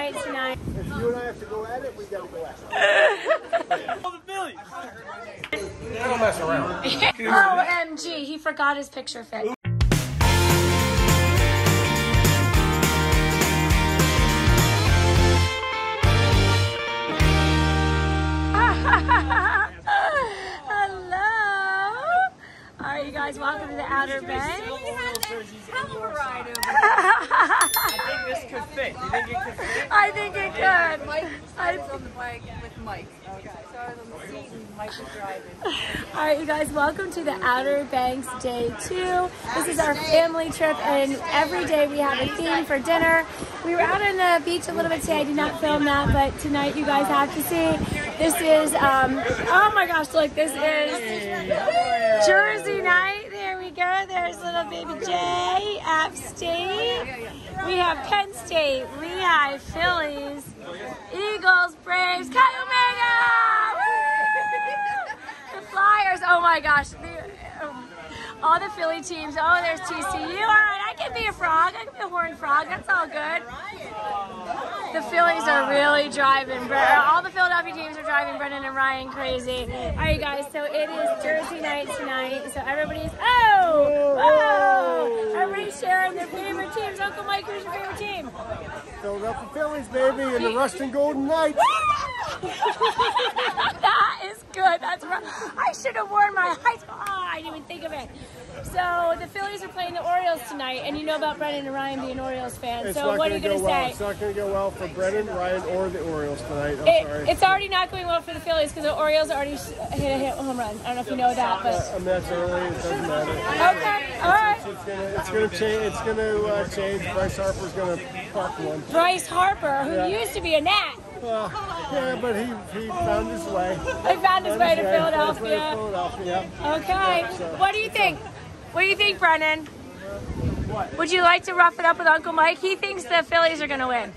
night tonight. If you and I have to go at it, we gotta go at it. They don't mess around. OMG, he forgot his picture fit. Hello. All right, you guys, welcome to the Outer Banks. Think this could fit. You think it could fit? I think it could. Mike I- was on the bike with Mike. Okay, so I was on the seat and Mike was driving. All right, you guys, welcome to the Outer Banks Day 2. This is our family trip, and every day we have a theme for dinner. We were out on the beach a little bit today. I did not film that, but tonight you guys have to see. This is, um, oh my gosh, look, this is Jersey night. We. There's little baby Jay, App State. We have Penn State, Lehigh, Phillies, Eagles, Braves, Chi! The Flyers. Oh my gosh. Um, all the Philly teams. Oh, there's TCU. All right, I can be a frog. I can be a horned frog. That's all good. The Phillies are really driving. All the Philadelphia teams are driving Brennan and Ryan crazy. All right, guys. So it is Jersey night tonight. So everybody's oh, oh, everybody's sharing their favorite teams. Uncle Mike, who's your favorite team? Philadelphia Phillies, baby, and the Rustin Golden Knights. that is good. That's right. I should have worn my high school. Oh, I didn't even think of it. So the Phillies are playing the Orioles tonight, and you know about Brennan and Ryan being Orioles fans. It's so what are you going go to well. say? It's not gonna go well for Brennan, Ryan, or the Orioles tonight. I'm It, sorry. it's already not going well for the Phillies because the Orioles already hit a hit home run. I don't know if you know that, but I mean, that's early. It doesn't matter. okay, all right. It's it's gonna change. It's gonna uh, change. Bryce Harper's gonna park one. Bryce Harper, who Yeah. used to be a Nat, yeah, but he he found his way. he found his way to Found his way to Philadelphia. Philadelphia. Okay. What do you think? What do you think, Brennan? Would you like to rough it up with Uncle Mike? He thinks the Phillies are going to win.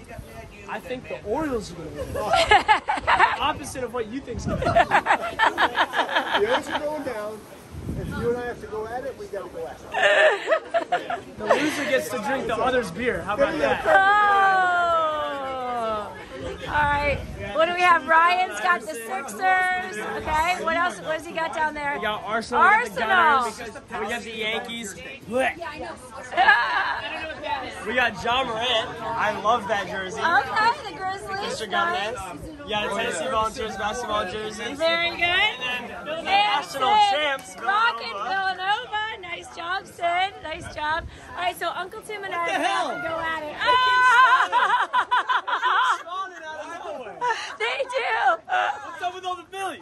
I think the Orioles are going to win. the Opposite of what you think's going to win. The A's are going down. If you and I have to go at it, we gotta go at it. The loser gets to drink the other's beer. How about that? Oh. All right. What do we have? Ryan's got the Sixers. Okay. What else? What does he got down there? We got Arsenal, we got the Arsenal. Gunners, we got the Yankees. We got Ja Morant. I love that jersey. okay. The Grizzlies. Mr. Nice. Gomez. You got a Tennessee Volunteers basketball jersey. Very good. And national champs. Rockin' Villanova. Villanova. Nice job, Sid. Nice job. All right, so Uncle Tim and I are going to go at it. Spawning out of nowhere. they do. What's up with all the Phillies?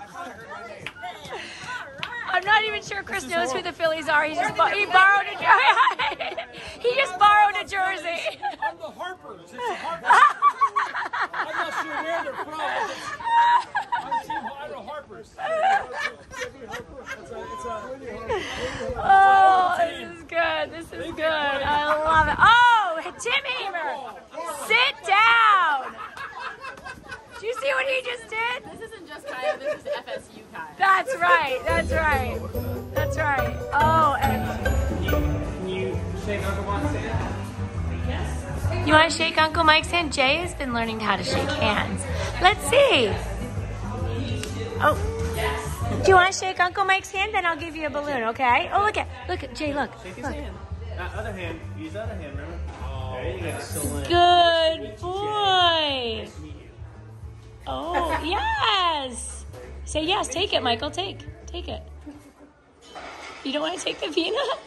I'm not even sure Chris knows who the Phillies are. He just bo- he borrowed a jersey. he just borrowed a jersey. I'm the Harpers. It's the Harpers. I'm not sure where they're from. it's- I'm Team Ira Harpers. It's a, it's a, Oh, this is good. This is good. I love it. Oh, Tim Hamer, sit down. Do you see what he just did? This isn't just Kaya, this is FSU Kaya. That's right. That's right. You want to shake Uncle Mike's hand? Jay has been learning how to shake hands. Let's see. Oh. Do you want to shake Uncle Mike's hand? Then I'll give you a balloon, okay? Oh, look at, look at Jay. Look. Shake his look. hand. That other hand. Use the other hand, remember? Oh. There you go. Excellent. Good boy. Oh, yes. Say yes. Take it, Michael. Take. Take it. You don't want to take the peanut?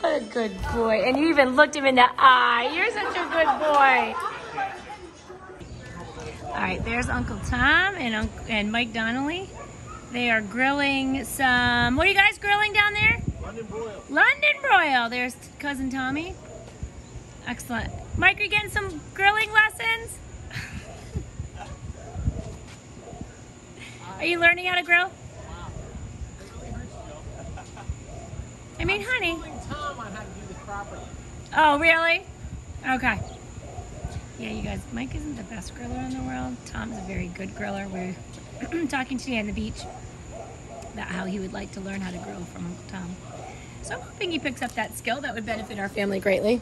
What a good boy. And you even looked him in the eye. You're such a good boy. All right, there's Uncle Tom and, Uncle, and Mike Donnelly. They are grilling some. What are you guys grilling down there? London broil. London broil. There's cousin Tommy. Excellent. Mike, are you getting some grilling lessons? are you learning how to grill? I mean, honey. Tom on how to do this properly. Oh, really? Okay. Yeah, you guys, Mike isn't the best griller in the world. Tom's a very good griller. We're talking today on the beach about how he would like to learn how to grill from Uncle Tom. So I'm hoping he picks up that skill. That would benefit our family greatly.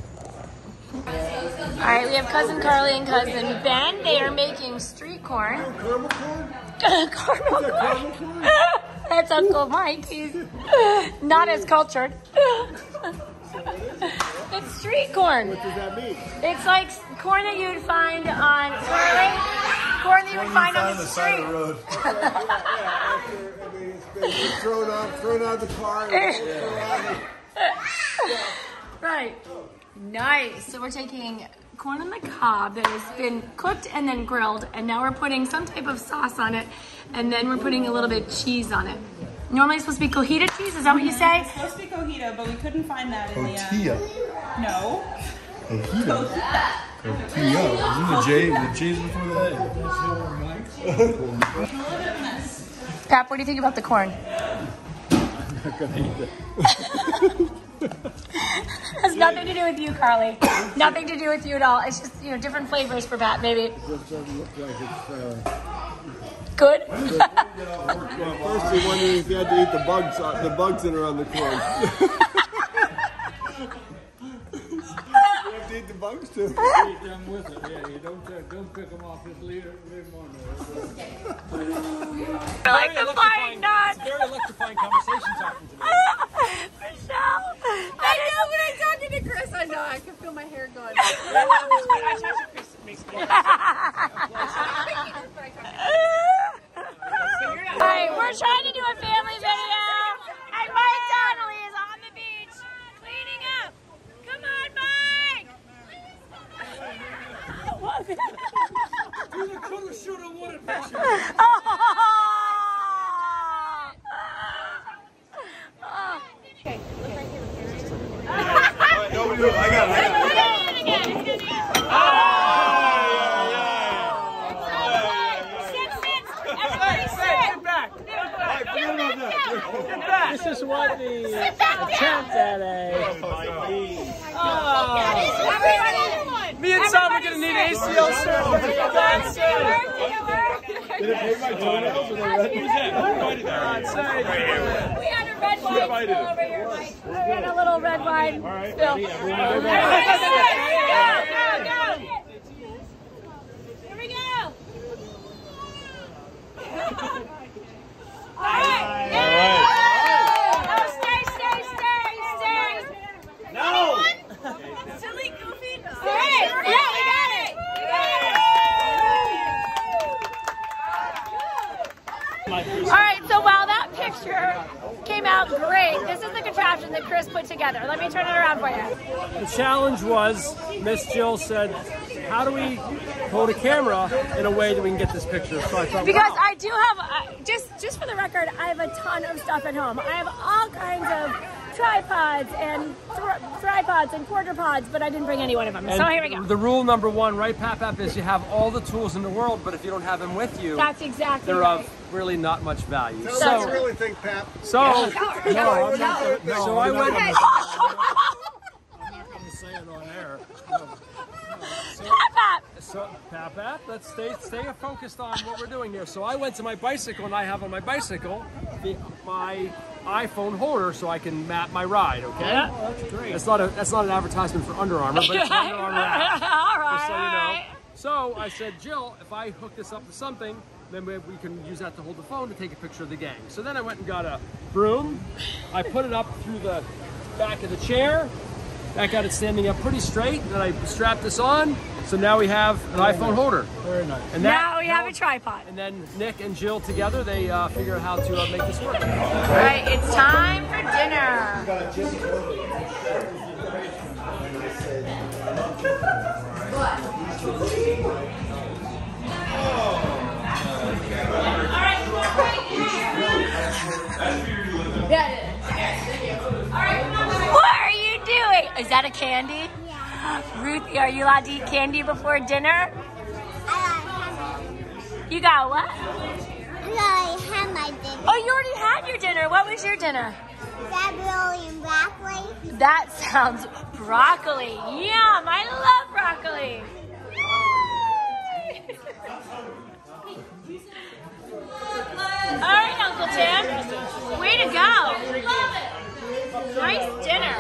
All right, we have cousin Carly and cousin Ben. They are making street corn. Oh, caramel corn? Caramel corn. Caramel corn? That's Uncle Mike. He's not as cultured. It's street corn. What does that mean? It's like corn that you'd find on Carly. Corn that you would find on the street. road. Yeah, after, I mean, it's been been thrown out, thrown out of the car. and thrown out Right. Nice. So we're taking corn on the cob that has been cooked and then grilled, and now we're putting some type of sauce on it, and then we're putting a little bit of cheese on it. Normally it's supposed to be cojita cheese, is that what you say? It's supposed to be cojito, but we couldn't find that in the. Uh, Tortilla. No. Tortilla. Tortilla. Isn't the J the J's before the A? Pap, what do you think about the corn? Has nothing to do with you, Carly. nothing to do with you at all. It's just, you know, different flavors for Pat, maybe. It doesn't look like it's, uh, Good? Well, first we wondered if you had to eat the bugs, uh, the bugs that are on the corn. you have to eat the bugs too. Eat them with it, yeah. You don't, uh, don't pick them off, just leave, leave them on there. I like the flying nuts. Very electrifying conversations happening today. Michelle. I know, but I'm talking to Chris. I know. I can feel my hair going. All right, we're trying to do a family video, and Mike Donnelly is on the beach cleaning up. Come on, Mike. Do the color shoot a water picture. Nobody knows. I got it. I got it. This is what the attempt at. Me and Sam are gonna need ACL surgery. For God's sake. Did it pay my toenails or the red? God's sake. We had a red wine spill over here, Mike. We had a little red wine spill. Here we go, go, go. Here we go. All right. Yay! Oh, stay, stay, stay, stay. No. Silly goofy. All right. Yeah, we got it. We got it. All right, so while that picture came out great, this is the contraption that Chris put together. Let me turn it around for you. The challenge was Miss Jill said, "How do we hold a camera in a way that we can get this picture?" So I thought, Because wow. I do have, uh, just just for the record, I have a ton of stuff at home. I have all kinds of tripods and thr- tripods and quarter pods, but I didn't bring any one of them. so here we go. The rule number one, right, Pap Pap, is you have all the tools in the world, but if you don't have them with you, That's exactly they're right. of really not much value. That's That's what So, you really think, Pap. so, no, I'm not, No, so I went. I'm not going to say it on air. Pap, pap. So, Pap, let's stay stay focused on what we're doing here. So I went to my bicycle, and I have on my bicycle the, my iPhone holder, so I can map my ride. Okay. Yeah. Oh, that's great. That's not a that's not an advertisement for Under Armour, but it's Under Armour app. all right, so you know. So I said, Jill, if I hook this up to something, then we, we can use that to hold the phone to take a picture of the gang. So then I went and got a broom. I put it up through the back of the chair. That got it standing up pretty straight. Then I strapped this on. So now we have an iPhone holder. Very nice. And that, Now we have a tripod. And then Nick and Jill together, they uh, figure out how to uh, make this work. All right, it's time for dinner. What Is that a candy? Yeah. Ruthie, are you allowed to eat candy before dinner? Uh, you got what? I had my dinner. Oh, you already had your dinner. What was your dinner? Ravioli and broccoli. That sounds broccoli. Yum, I love broccoli. All right, Uncle Tim. Way to go. Nice dinner.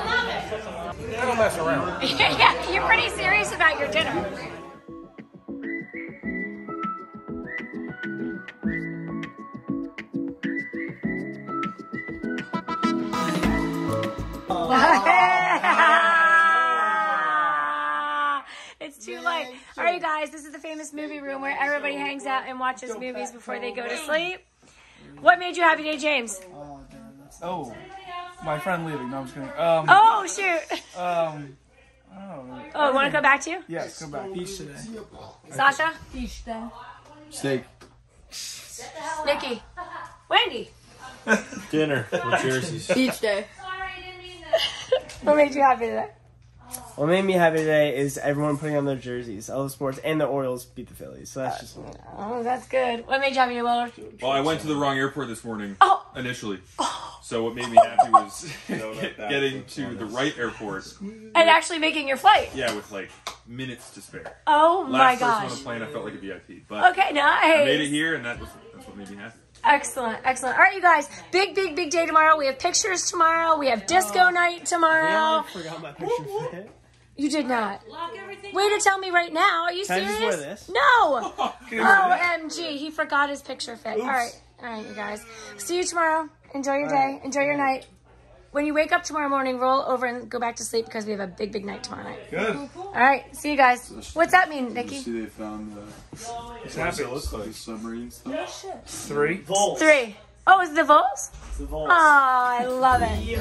I don't mess around. Yeah, you're pretty serious about your dinner. it's too late. All right, guys, this is the famous movie room where everybody hangs out and watches movies before they go to sleep. What made you happy today, James? Oh, my friend leaving. No, I'm just kidding. Um, Oh, shoot. um, I don't know. Oh, want to come back to you? Yes, come back. Beach today. Sasha? Steak. Nikki? Wendy? Dinner with jerseys. Beach day. What made you happy today? What made me happy today is everyone putting on their jerseys, all the sports, and the Orioles beat the Phillies. So that's just Oh, that's good. What made you happy today, Willard? Well, oh, I went to the wrong airport this morning Oh. initially. Oh, So what made me happy was getting to the right airport. And actually making your flight. Yeah, with like minutes to spare. Oh, my Last person on the plane, I felt like a VIP. But Okay, nice. I made it here, and that was that's what made me happy. Excellent, excellent. All right, you guys. Big, big, big day tomorrow. We have pictures tomorrow. We have disco night tomorrow. I forgot my picture fit. You did not. Way to tell me right now. Are you Can I serious? just wear this? No. OMG. He forgot his picture fit. All right. All right, you guys. See you tomorrow. Enjoy your day. Enjoy your night. When you wake up tomorrow morning, roll over and go back to sleep because we have a big, big night tomorrow night. Good. All right. See you guys. What's that mean, Nikki? See, they found the. It's What does happy. it look like? Submarine stuff. Three. Three. Oh, is it the Vols? The Oh, I love it.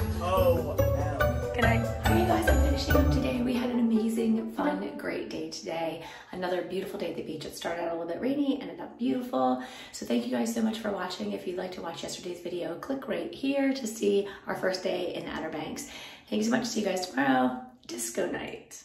Good night. You guys, I'm finishing up today. We had an amazing, fun, great day today. Another beautiful day at the beach. It started out a little bit rainy, ended up beautiful. So thank you guys so much for watching. If you'd like to watch yesterday's video, click right here to see our first day in Outer Banks. Thank you so much. See you guys tomorrow. Disco night.